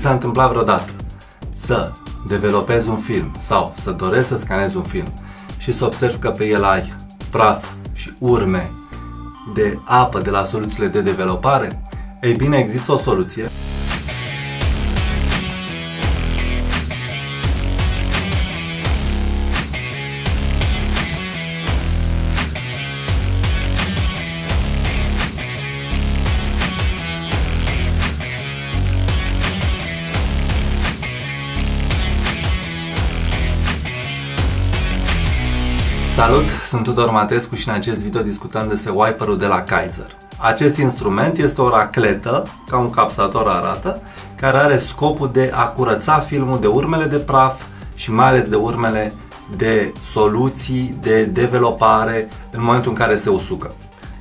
s-a întâmplat vreodată să developezi un film sau să dorești să scanezi un film și să observi că pe el ai praf și urme de apă de la soluțiile de developare? Ei bine, există o soluție Salut, sunt Tudor Matescu și în acest video discutăm despre wiperul de la Kaiser. Acest instrument este o racletă, ca un capsator arată, care are scopul de a curăța filmul de urmele de praf și mai ales de urmele de soluții de developare în momentul în care se usucă.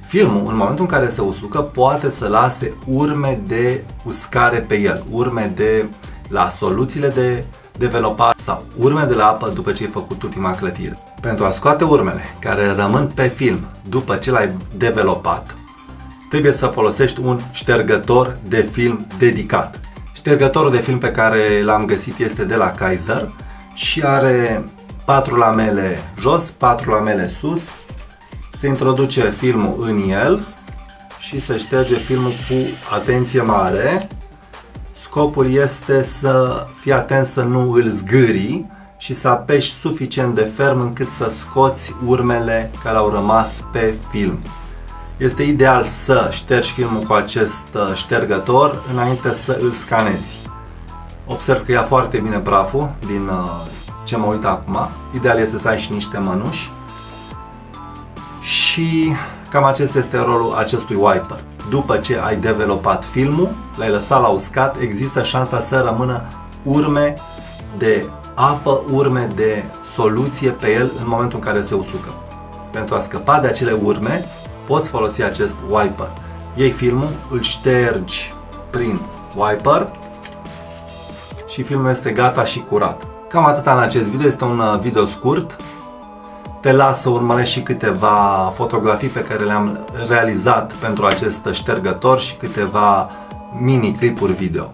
Filmul, în momentul în care se usucă, poate să lase urme de uscare pe el, urme de la soluțiile de developare sau urme de la apă după ce ai făcut ultima clătire. Pentru a scoate urmele care rămân pe film după ce l-ai developat, trebuie să folosești un ștergător de film dedicat. Ștergătorul de film pe care l-am găsit este de la Kaiser și are 4 lamele jos, 4 lamele sus. Se introduce filmul în el și se șterge filmul cu atenție mare Scopul este să fii atent să nu îl zgâri și să apeși suficient de ferm încât să scoți urmele care au rămas pe film. Este ideal să ștergi filmul cu acest uh, ștergător înainte să îl scanezi. Observ că ia foarte bine praful din uh, ce mă uit acum. Ideal este să ai și niște mănuși. Și cam acesta este rolul acestui wiper după ce ai developat filmul, l-ai lăsat la uscat, există șansa să rămână urme de apă, urme de soluție pe el în momentul în care se usucă. Pentru a scăpa de acele urme, poți folosi acest wiper. Iei filmul, îl ștergi prin wiper și filmul este gata și curat. Cam atâta în acest video, este un uh, video scurt, te las să urmărești și câteva fotografii pe care le-am realizat pentru acest ștergător și câteva mini-clipuri video.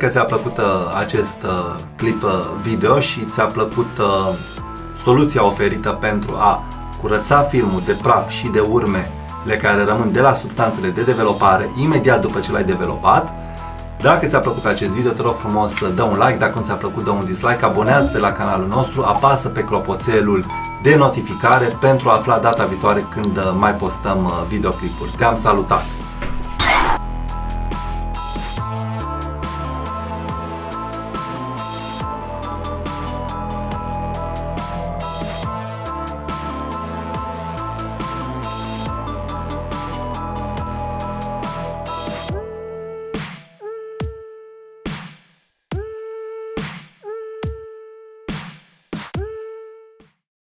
Că ți-a plăcut uh, acest uh, clip uh, video și ți-a plăcut soluția oferită pentru a curăța filmul de praf și de urmele care rămân de la substanțele de developare imediat după ce l-ai developat. Dacă ți-a plăcut acest video, te rog frumos să dă un like, dacă nu ți-a plăcut, dă un dislike, abonează-te la canalul nostru, apasă pe clopoțelul de notificare pentru a afla data viitoare când mai postăm videoclipuri. Te-am salutat!